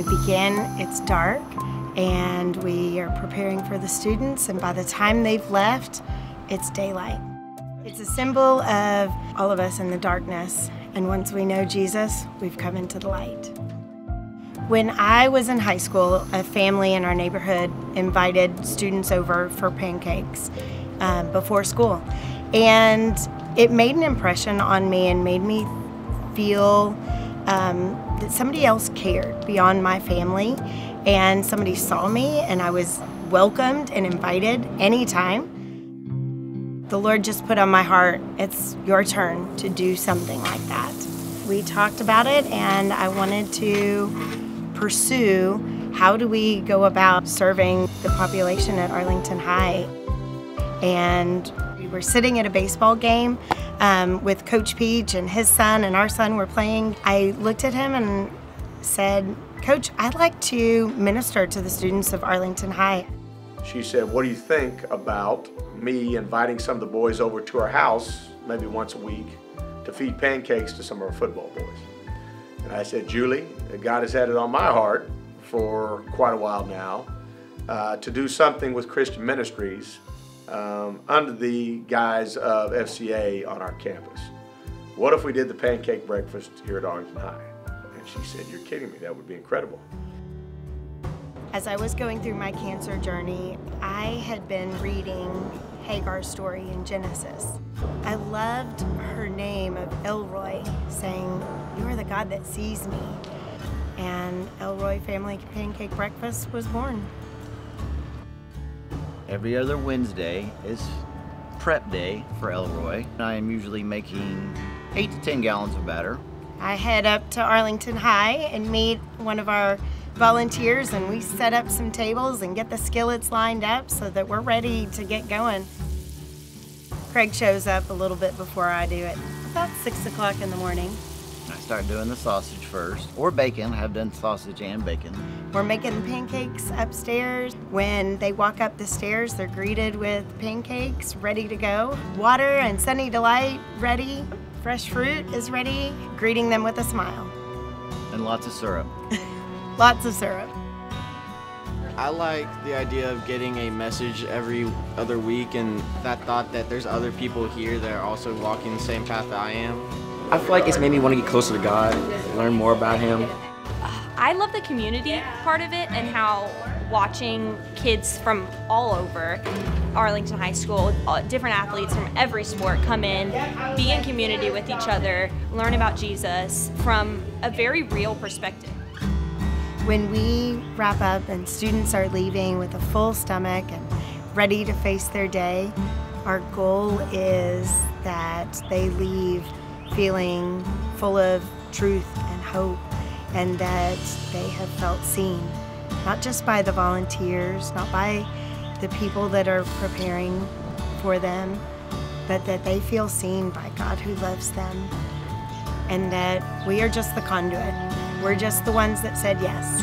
we begin, it's dark and we are preparing for the students, and by the time they've left, it's daylight. It's a symbol of all of us in the darkness, and once we know Jesus, we've come into the light. When I was in high school, a family in our neighborhood invited students over for pancakes um, before school. And it made an impression on me and made me feel um, that somebody else cared beyond my family and somebody saw me and I was welcomed and invited anytime. The Lord just put on my heart, it's your turn to do something like that. We talked about it and I wanted to pursue how do we go about serving the population at Arlington High. And we were sitting at a baseball game um, with Coach Peach and his son and our son were playing. I looked at him and said, Coach, I'd like to minister to the students of Arlington High. She said, What do you think about me inviting some of the boys over to our house, maybe once a week, to feed pancakes to some of our football boys? And I said, Julie, God has had it on my heart for quite a while now uh, to do something with Christian Ministries um, under the guise of FCA on our campus. What if we did the pancake breakfast here at Arlington High? And she said, You're kidding me, that would be incredible. As I was going through my cancer journey, I had been reading Hagar's story in Genesis. I loved her name of El-Roi, saying, You are the God that sees me. And El-Roi Family Pancake Breakfast was born. Every other Wednesday is prep day for El-Roi. I am usually making 8 to 10 gallons of batter. I head up to Arlington High and meet one of our volunteers and we set up some tables and get the skillets lined up so that we're ready to get going. Craig shows up a little bit before I do it, about 6 o'clock in the morning. I start doing the sausage first, or bacon. I've done sausage and bacon. We're making pancakes upstairs. When they walk up the stairs, they're greeted with pancakes ready to go. Water and Sunny Delight ready. Fresh fruit is ready, greeting them with a smile. And lots of syrup. Lots of syrup. I like the idea of getting a message every other week and that thought that there's other people here that are also walking the same path that I am. I feel like it's made me want to get closer to God, learn more about Him. I love the community part of it and how watching kids from all over Arlington High School, uh, different athletes from every sport come in, be in community with each other, learn about Jesus from a very real perspective. When we wrap up and students are leaving with a full stomach and ready to face their day, our goal is that they leave feeling full of truth and hope and that they have felt seen, not just by the volunteers, not by the people that are preparing for them, but that they feel seen by God who loves them and that we are just the conduit. We're just the ones that said yes.